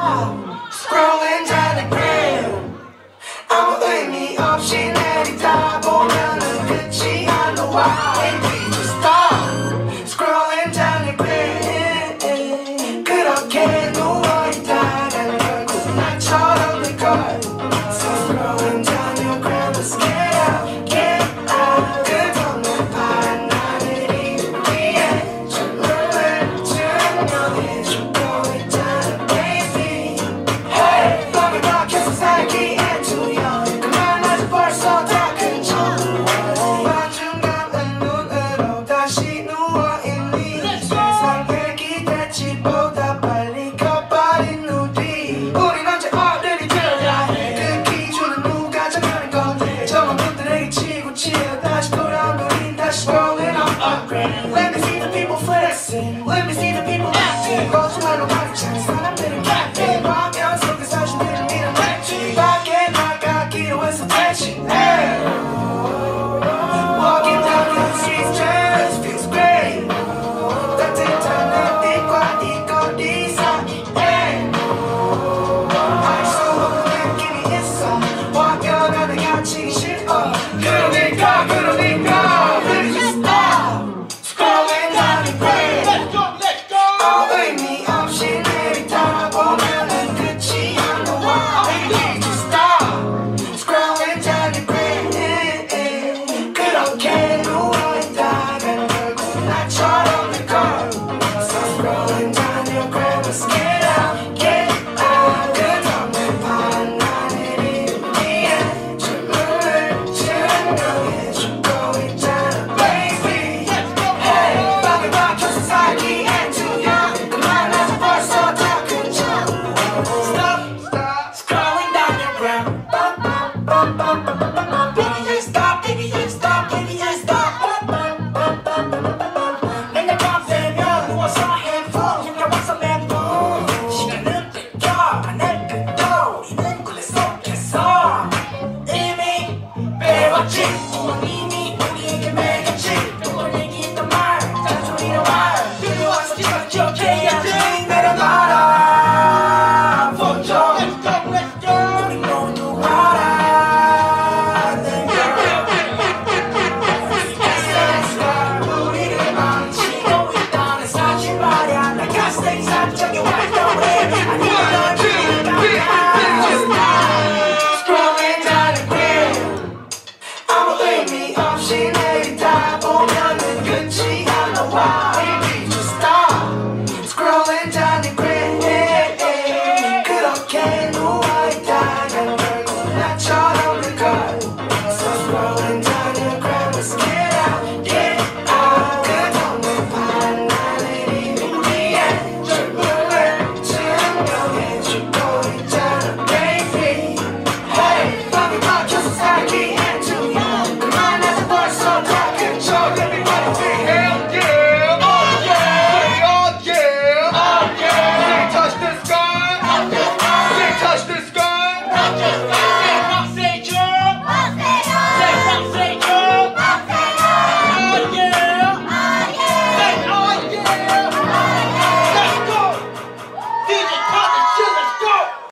Scrolling telegram 아무 의미 없이 내리다 보면은 끝이 안 나와 Let me see the people acting, go to my no conscience, and I'm getting back time.